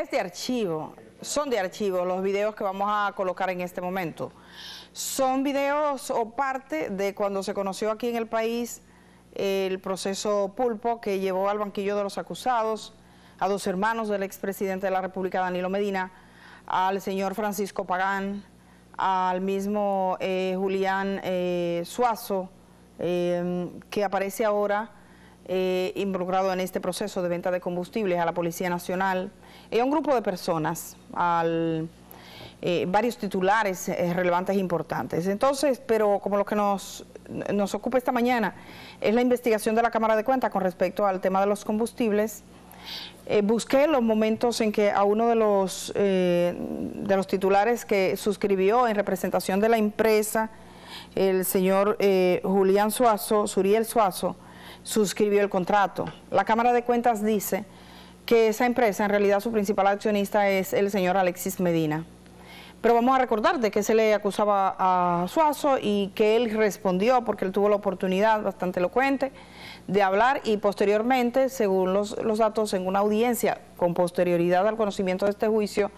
Es de archivo, son de archivo los videos que vamos a colocar en este momento. Son videos o parte de cuando se conoció aquí en el país el proceso Pulpo que llevó al banquillo de los acusados a dos hermanos del expresidente de la República, Danilo Medina, al señor Francisco Pagán, al mismo eh, Julián eh, Suazo, eh, que aparece ahora involucrado en este proceso de venta de combustibles a la Policía Nacional, y a un grupo de personas, al, varios titulares relevantes e importantes. Entonces, pero como lo que nos, nos ocupa esta mañana es la investigación de la Cámara de Cuentas con respecto al tema de los combustibles, eh, busqué los momentos en que a uno de los, eh, de los titulares que suscribió en representación de la empresa, el señor eh, Julián Suazo, Suriel Suazo, suscribió el contrato. La Cámara de Cuentas dice que esa empresa, en realidad su principal accionista es el señor Alexis Medina. Pero vamos a recordar de que se le acusaba a Suazo y que él respondió porque él tuvo la oportunidad bastante elocuente de hablar y posteriormente, según los, datos, en una audiencia con posterioridad al conocimiento de este juicio,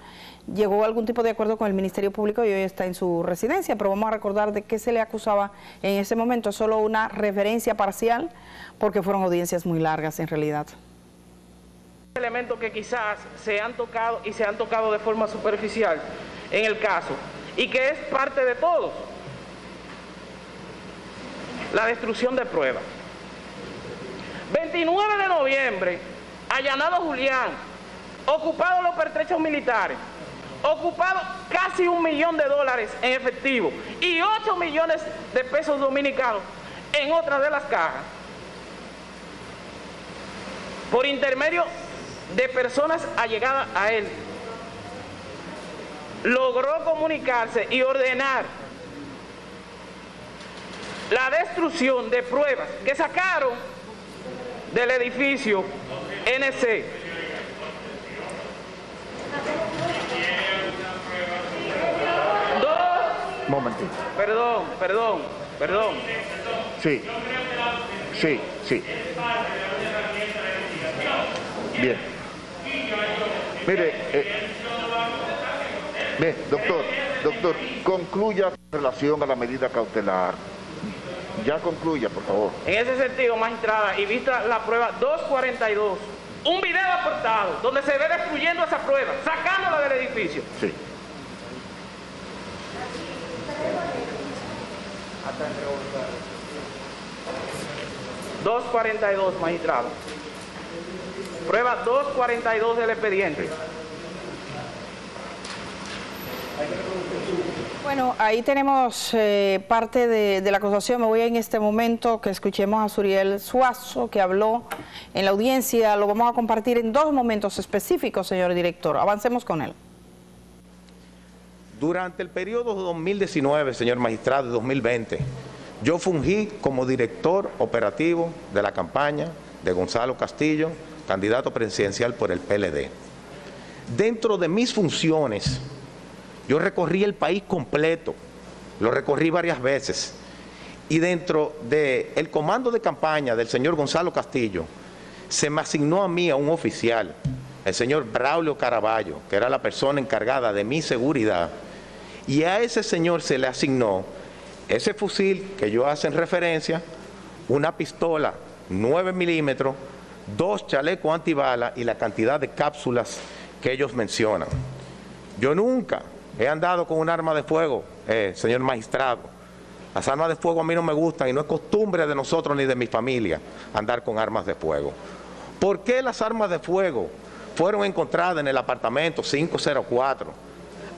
llegó a algún tipo de acuerdo con el Ministerio Público y hoy está en su residencia, pero vamos a recordar de qué se le acusaba en ese momento, solo una referencia parcial, porque fueron audiencias muy largas en realidad. Elementos que quizás se han tocado y se han tocado de forma superficial en el caso, y que es parte de todo, la destrucción de pruebas. 29 de noviembre, allanado Julián, ocupado los pertrechos militares, ocupado casi un millón de dólares en efectivo y 8 millones de pesos dominicanos en otra de las cajas, por intermedio de personas allegadas a él, logró comunicarse y ordenar la destrucción de pruebas que sacaron del edificio NC. Dos. Momentito. Perdón, perdón, perdón. Sí. Sí, sí. Bien. Mire, eh, bien, doctor, doctor, concluya en relación a la medida cautelar. Ya concluya, por favor. En ese sentido, magistrada, y vista la prueba 242, un video aportado donde se ve destruyendo esa prueba, sacándola del edificio. Sí. ...242, magistrado. Prueba 242 del expediente. Bueno, ahí tenemos eh, parte de, la acusación. Me voy en este momento que escuchemos a Suriel Suazo, que habló en la audiencia. Lo vamos a compartir en dos momentos específicos, señor director. Avancemos con él. Durante el periodo 2019, señor magistrado, 2020, yo fungí como director operativo de la campaña de Gonzalo Castillo, candidato presidencial por el PLD. Dentro de mis funciones, yo recorrí el país completo, lo recorrí varias veces. Y dentro del comando de campaña del señor Gonzalo Castillo, se me asignó a mí a un oficial, el señor Braulio Caraballo, que era la persona encargada de mi seguridad. Y a ese señor se le asignó ese fusil que yo hacen referencia, una pistola 9 milímetros, dos chalecos antibalas y la cantidad de cápsulas que ellos mencionan. Yo nunca He andado con un arma de fuego, eh, señor magistrado. Las armas de fuego a mí no me gustan y no es costumbre de nosotros ni de mi familia andar con armas de fuego. ¿Por qué las armas de fuego fueron encontradas en el apartamento 504?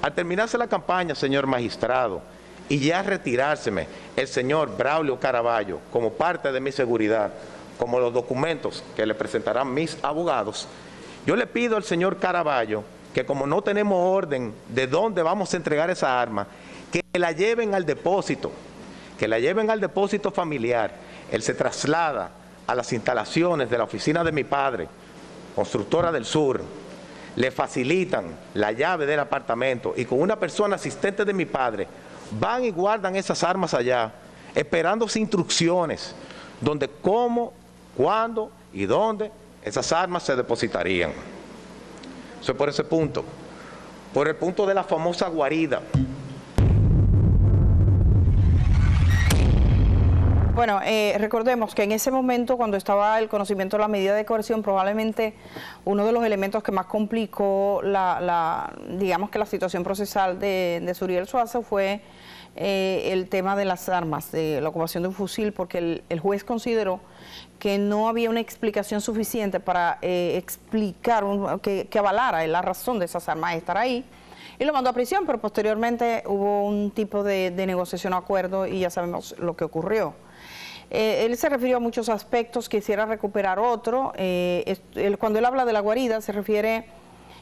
Al terminarse la campaña, señor magistrado, y ya retirárseme el señor Braulio Caraballo como parte de mi seguridad, como los documentos que le presentarán mis abogados, yo le pido al señor Caraballo que como no tenemos orden de dónde vamos a entregar esa arma, que la lleven al depósito, que la lleven al depósito familiar. Él se traslada a las instalaciones de la oficina de mi padre, constructora del sur, le facilitan la llave del apartamento y con una persona asistente de mi padre van y guardan esas armas allá, esperando instrucciones, donde cómo, cuándo y dónde esas armas se depositarían. Eso es por ese punto. Por el punto de la famosa guarida. Bueno, eh, recordemos que en ese momento, cuando estaba el conocimiento de la medida de coerción, probablemente uno de los elementos que más complicó la, digamos que la situación procesal de, de Suriel Suazo fue eh, el tema de las armas, de la ocupación de un fusil, porque el, juez consideró que no había una explicación suficiente para eh, explicar, que, avalara la razón de esas armas estar ahí y lo mandó a prisión, pero posteriormente hubo un tipo de, negociación o acuerdo y ya sabemos lo que ocurrió. Eh, él se refirió a muchos aspectos, quisiera recuperar otro. cuando él habla de la guarida se refiere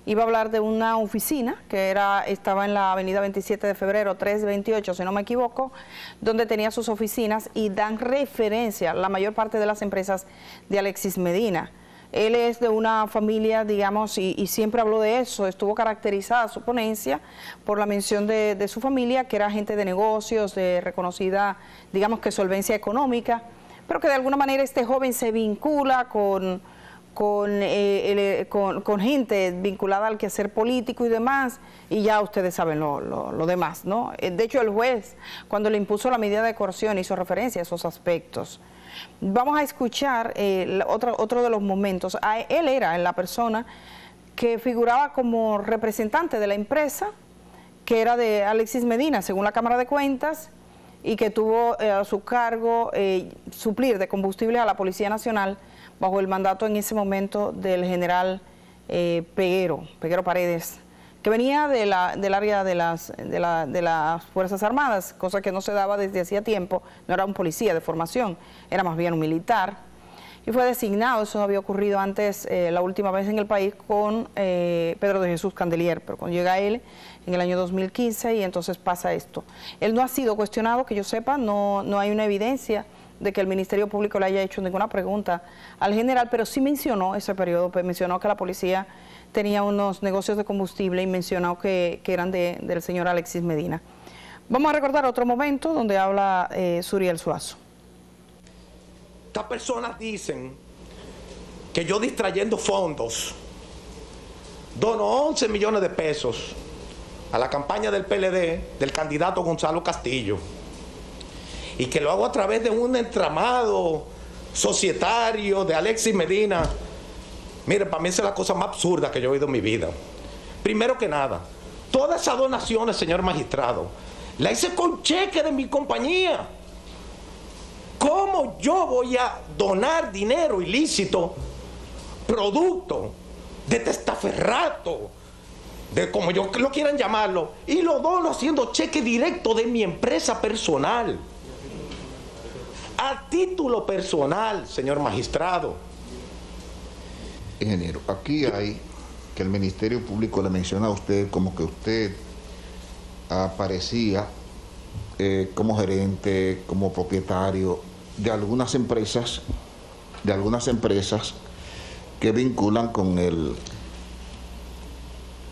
iba a hablar de una oficina que era estaba en la avenida 27 de febrero 328, si no me equivoco, donde tenía sus oficinas y dan referencia la mayor parte de las empresas de Alexis Medina. Él es de una familia, digamos, y, siempre habló de eso, estuvo caracterizada su ponencia por la mención de, de su familia, que era gente de negocios, de reconocida, digamos que solvencia económica, pero que de alguna manera este joven se vincula con eh, con, con, gente vinculada al quehacer político y demás, y ya ustedes saben lo, lo, demás, ¿no? Eh, de hecho, el juez, cuando le impuso la medida de coerción, hizo referencia a esos aspectos. Vamos a escuchar eh, otro, otro de los momentos. él era la persona que figuraba como representante de la empresa, que era de Alexis Medina, según la Cámara de Cuentas, y que tuvo a su cargo suplir de combustible a la Policía Nacional bajo el mandato en ese momento del general eh, Peguero, Peguero Paredes, que venía de la, del área de las, de, la, de las Fuerzas Armadas, cosa que no se daba desde hacía tiempo, no era un policía de formación, era más bien un militar, y fue designado, eso había ocurrido antes, eh, la última vez en el país, con eh, Pedro de Jesús Candelier, pero cuando llega él en el año 2015 y entonces pasa esto. Él no ha sido cuestionado, que yo sepa, no, no hay una evidencia de que el Ministerio Público le haya hecho ninguna pregunta al general, pero sí mencionó ese periodo, pues mencionó que la policía tenía unos negocios de combustible y mencionó que, eran del señor Alexis Medina. Vamos a recordar otro momento donde habla eh, Suriel Suazo. Estas personas dicen que yo distrayendo fondos dono 11 millones de pesos a la campaña del PLD del candidato Gonzalo Castillo y que lo hago a través de un entramado societario de Alexis Medina. Mire, para mí esa es la cosa más absurda que yo he oído en mi vida. Primero que nada, todas esas donaciones, señor magistrado, la hice con cheque de mi compañía. ¿Cómo yo voy a donar dinero ilícito, producto de testaferrato, de como yo lo quieran llamarlo, y lo dono haciendo cheque directo de mi empresa personal? a título personal, señor magistrado. Ingeniero, aquí hay que el Ministerio Público le menciona a usted como que usted aparecía eh, como gerente, como propietario de algunas empresas, de algunas empresas que vinculan con el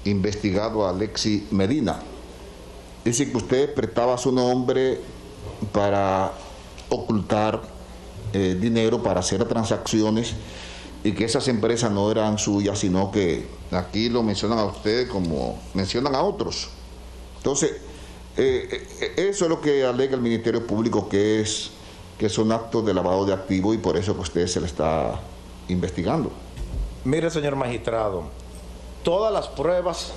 investigado Alexi Medina. Dice que usted prestaba su nombre para ocultar eh, dinero para hacer transacciones y que esas empresas no eran suyas, sino que aquí lo mencionan a ustedes como mencionan a otros. Entonces, eh, eh, eso es lo que alega el Ministerio Público, que es que son actos de lavado de activos y por eso que usted se le está investigando. Mire, señor magistrado, todas las pruebas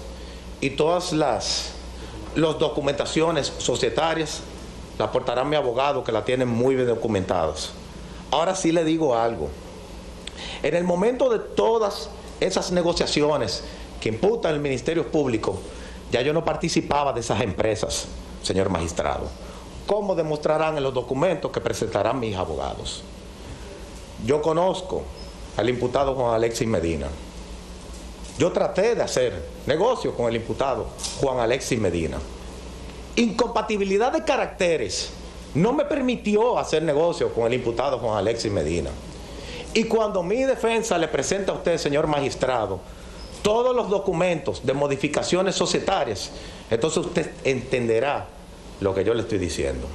y todas las, las documentaciones societarias la aportará mi abogado que la tiene muy bien documentadas. Ahora sí le digo algo. En el momento de todas esas negociaciones que imputa el Ministerio Público, ya yo no participaba de esas empresas, señor magistrado. ¿Cómo demostrarán en los documentos que presentarán mis abogados? Yo conozco al imputado Juan Alexis Medina. Yo traté de hacer negocio con el imputado Juan Alexis Medina incompatibilidad de caracteres no me permitió hacer negocio con el imputado Juan Alexis Medina. Y cuando mi defensa le presenta a usted, señor magistrado, todos los documentos de modificaciones societarias, entonces usted entenderá lo que yo le estoy diciendo.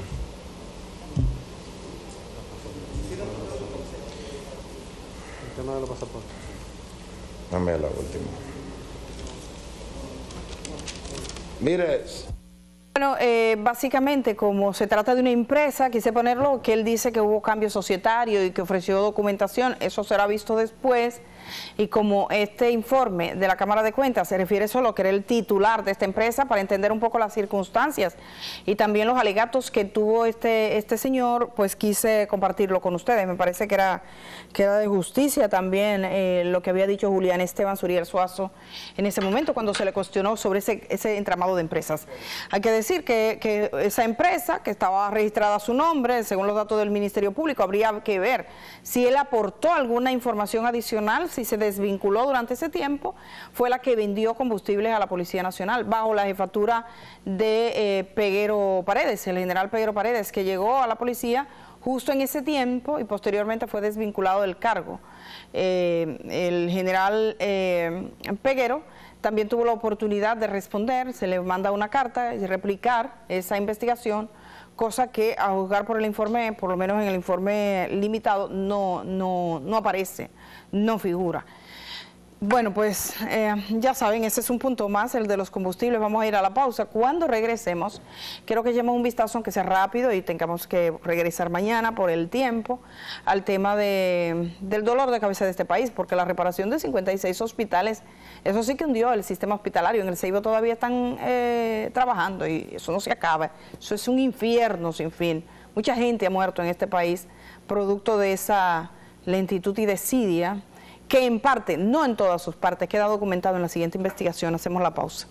El tema de los pasaportes. Dame la última. Mire. Bueno, eh, básicamente como se trata de una empresa, quise ponerlo, que él dice que hubo cambio societario y que ofreció documentación, eso será visto después. Y como este informe de la Cámara de Cuentas se refiere solo a que era el titular de esta empresa para entender un poco las circunstancias y también los alegatos que tuvo este, este señor, pues quise compartirlo con ustedes. Me parece que era, que era de justicia también eh, lo que había dicho Julián Esteban Suriel Suazo en ese momento cuando se le cuestionó sobre ese, ese entramado de empresas. Hay que decir que, que esa empresa, que estaba registrada a su nombre, según los datos del Ministerio Público, habría que ver si él aportó alguna información adicional si se desvinculó durante ese tiempo, fue la que vendió combustibles a la Policía Nacional bajo la jefatura de eh, Peguero Paredes, el general Peguero Paredes, que llegó a la policía justo en ese tiempo y posteriormente fue desvinculado del cargo. Eh, el general eh, Peguero también tuvo la oportunidad de responder, se le manda una carta y replicar esa investigación cosa que a juzgar por el informe, por lo menos en el informe limitado, no, no, no aparece, no figura. Bueno, pues eh, ya saben, ese es un punto más, el de los combustibles. Vamos a ir a la pausa. Cuando regresemos, quiero que llevemos un vistazo, aunque sea rápido y tengamos que regresar mañana por el tiempo, al tema de, del dolor de cabeza de este país, porque la reparación de 56 hospitales, eso sí que hundió el sistema hospitalario. En el Ceibo todavía están eh, trabajando y eso no se acaba. Eso es un infierno sin fin. Mucha gente ha muerto en este país producto de esa lentitud y desidia que en parte, no en todas sus partes, queda documentado en la siguiente investigación. Hacemos la pausa.